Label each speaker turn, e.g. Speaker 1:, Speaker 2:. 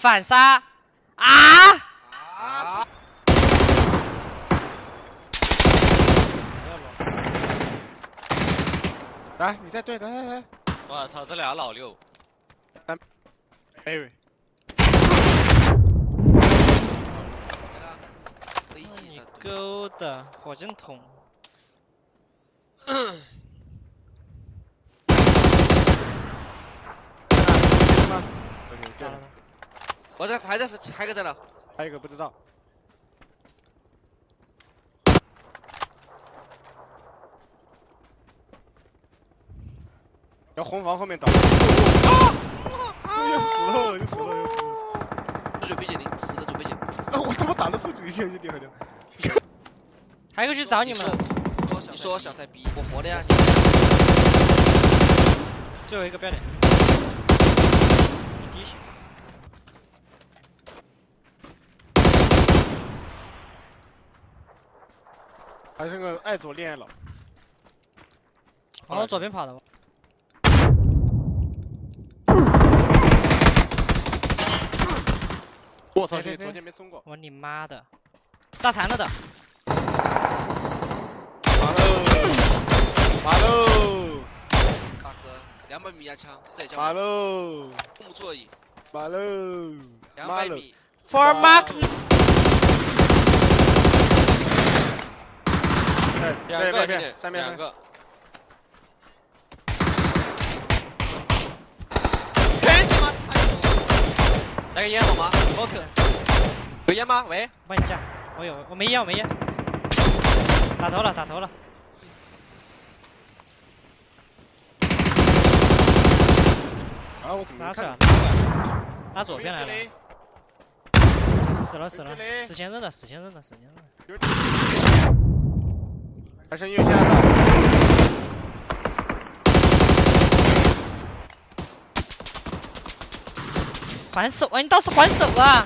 Speaker 1: 反杀啊！
Speaker 2: 啊！
Speaker 3: 来，你再对，来来来，
Speaker 2: 我操，这俩老六。
Speaker 3: 艾瑞，
Speaker 1: 你勾的火箭筒。
Speaker 2: 我在还在还个在哪？
Speaker 3: 还有一个不知道。要红房后面倒。啊！又死了，又死了，又死了。
Speaker 2: 准备解零，死的准备解。
Speaker 3: 啊！我他妈打的是主线，兄弟，好像。
Speaker 1: 还有去找你们。
Speaker 2: 你说我小菜逼，我活的呀。
Speaker 1: 最后一个标点。滴血。
Speaker 3: 还是个爱左恋爱脑。
Speaker 1: 往我左边跑的。
Speaker 3: 我操！兄弟，左键没松过。
Speaker 1: 我你妈的！炸残了的。
Speaker 3: 完喽！完喽！
Speaker 2: 大哥，两百米压枪，这也叫。
Speaker 3: 完喽！
Speaker 2: 木座椅。
Speaker 3: 完喽！
Speaker 2: 两百米。
Speaker 1: For Mark。
Speaker 3: 两个，三边，
Speaker 2: 两个。来个烟好吗？好可。有烟吗？喂。
Speaker 1: 我帮你架。我有，我没烟，我没烟。打头了，打头了。
Speaker 3: 啊！我怎么？
Speaker 1: 拿出来，拿左边来了。死了死了，死前扔的，死前扔的，死前扔的。
Speaker 3: 还剩右下的。
Speaker 1: 还手啊！你倒是还手啊！